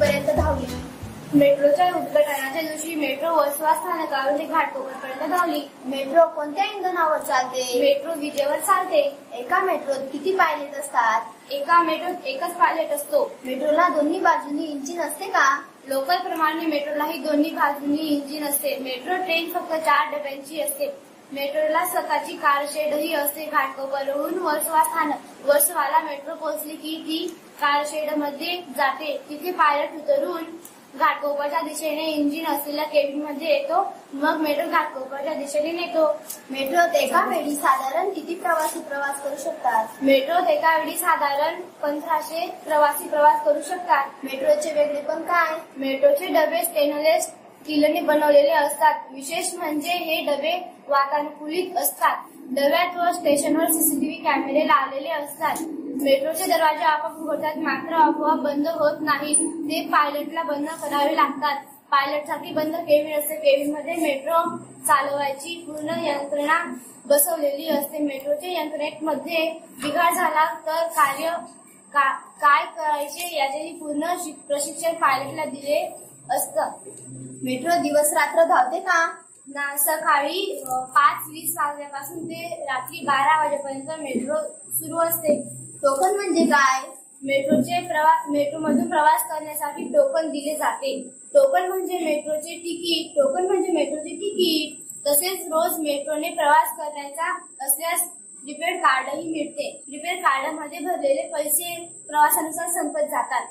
पर्यंत धावली. मेट्रोच्या उद्घाटनाच्या दिवशी मेट्रो वसवा स्थानकावर ते घाटकोपरपर्यंत धावली. मेट्रो कोणत्या इंधनावर चालते? मेट्रो विजेवर चालते. एका मेट्रोत किती पायलट असतात? एका मेट्रोत एकच पायलट असतो. मेट्रोला दोन्ही बाजूनी इंजिन असते का? लोकल प्रमाणे मेट्रोलाही दोन्ही बाजूनी इंजिन असते. मेट्रो ट्रेन फक्त चार डब्यांची असते. मेट्रोला स्वतःची कार शेडही असते. घाटकोपरहून वर्सवा स्थानक वर्सवाला मेट्रो पोहोचली की ती कार शेडमध्ये जाते. तिथे पायलट उतरून घाटकोपरच्या दिशेने इंजिन असलेल्या केबिनमध्ये येतो. मग मेट्रो घाटकोपरच्या दिशेने नेतो. मेट्रोत एका वेळी साधारण किती प्रवासी प्रवास करू शकतात? मेट्रोत एका वेळी साधारण पंधराशे प्रवासी प्रवास करू शकतात. मेट्रोचे वेगळे पण काय? मेट्रोचे डबे स्टेनलेस किलने बनवलेले असतात. विशेष म्हणजे हे डबे वातानुकूलित असतात. डब्यात व स्टेशनवर सीसीटीव्ही कॅमेरे लावलेले असतात. मेट्रोचे दरवाजे आपोआप उघडतात. मात्र आपोआप बंद होत नाही. ते पायलटला बंद करावे लागतात. पायलटसाठी बंद केविन असते. केबिनमध्ये मेट्रो चालवायची पूर्ण यंत्रणा बसवलेली असते. मेट्रोच्या यंत्रणेमध्ये बिघाड झाला तर कार्य का- काय करायचे याचे पूर्ण प्रशिक्षण पायलटला दिले असतं. मेट्रो दिवस रात्र धावते का? ना सकाळी पाच वीस वाजल्यापासून ते रात्री बारा वाजेपर्यंत मेट्रो सुरू असते. टोकन म्हणजे काय? मेट्रोचे प्रवास मेट्रोमधून प्रवास करण्यासाठी टोकन दिले जाते. टोकन म्हणजे मेट्रोचे तिकीट. टोकन म्हणजे मेट्रोचे तिकीट. तसेच रोज मेट्रोने प्रवास करायचा असल्यास प्रिपेड कार्डही मिळते. प्रिपेड कार्डमध्ये भरलेले पैसे प्रवासानुसार संपत जातात.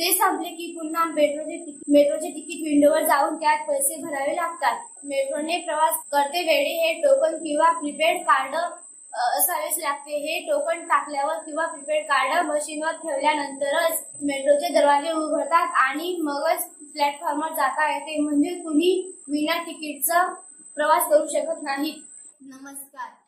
ते संपले की पुन्हा मेट्रोचे मेट्रोचे तिकीट विंडोवर जाऊन त्यात पैसे भरावे लागतात. मेट्रोने प्रवास करते वेळी हे टोकन किंवा प्रीपेड कार्ड असावेच लागते. हे टोकन टाकल्यावर किंवा प्रीपेड कार्ड मशीनवर ठेवल्यानंतरच मेट्रोचे दरवाजे उघडतात आणि मगच प्लॅटफॉर्मवर जाता येते. म्हणजे कुणी विना तिकीटचा प्रवास करू शकत नाही. नमस्कार.